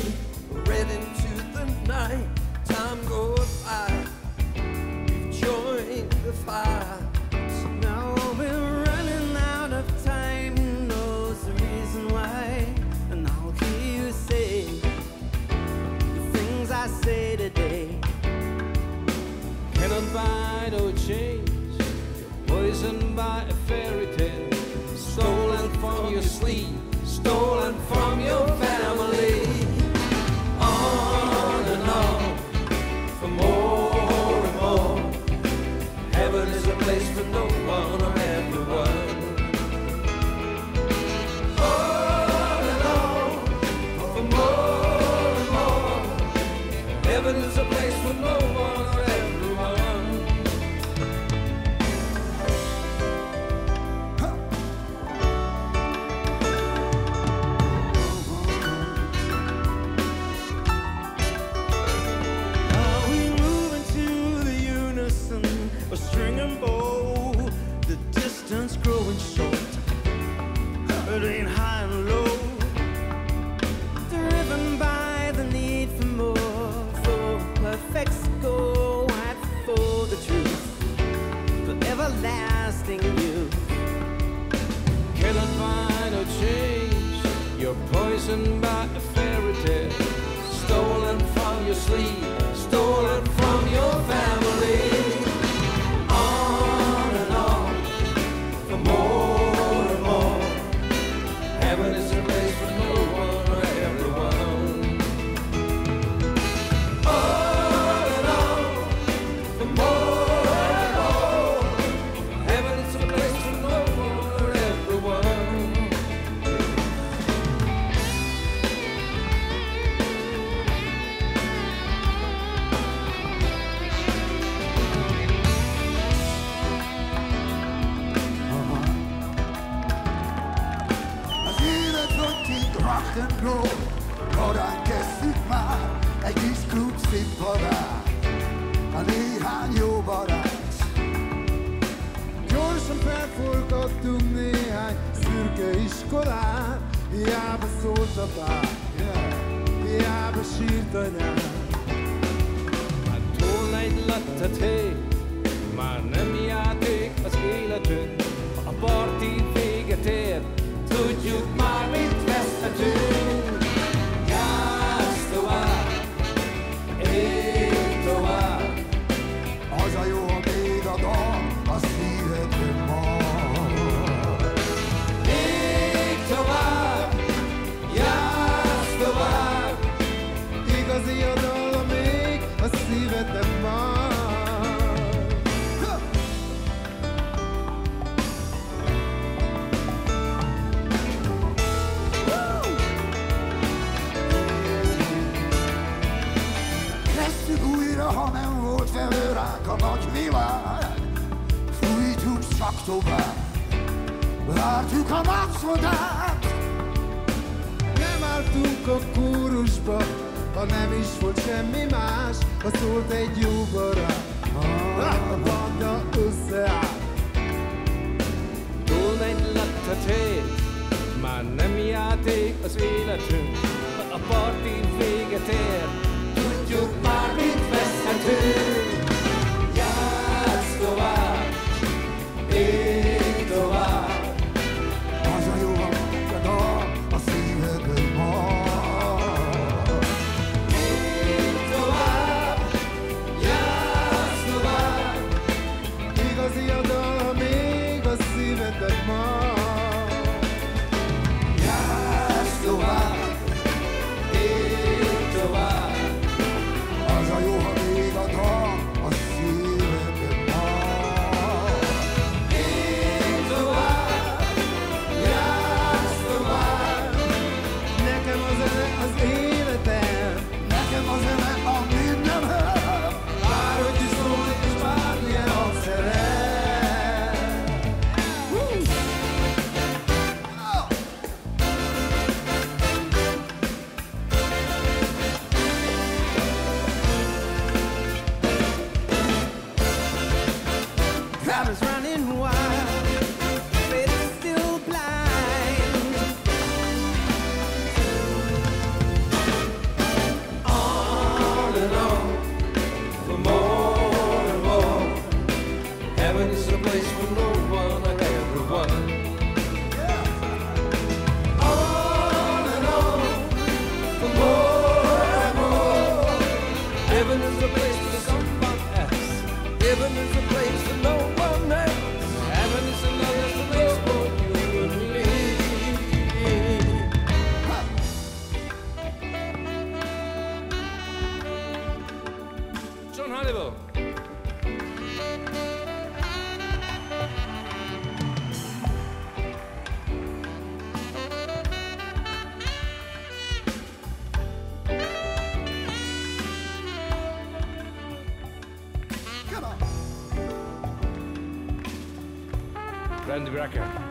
day, red into the night. Time goes by. We've joined the fight. Now we're running out of time. Who knows the reason why? And I'll hear you say the things I say today. Cannot buy no change. Poisoned by a fairy tale. Stolen from your sleep. Stolen from felforgattunk néhány szürke iskolát Hiába szólt a bár, yeah. hiába sírt anyám Már túl egy lett a tég, már nem játék az életünk. Ha a parti véget ér, tudjuk már mit veszhetünk. Tovább. Vártjuk a napszodát Nem álltunk a kórusba, ha nem is volt semmi más. Ha szólt egy jó barát, a banda összeállt. Túl egy lett a tét, már nem játék az életünk. A parti véget ér, tudjuk már mit veszhetünk. here. Ben de bırakın.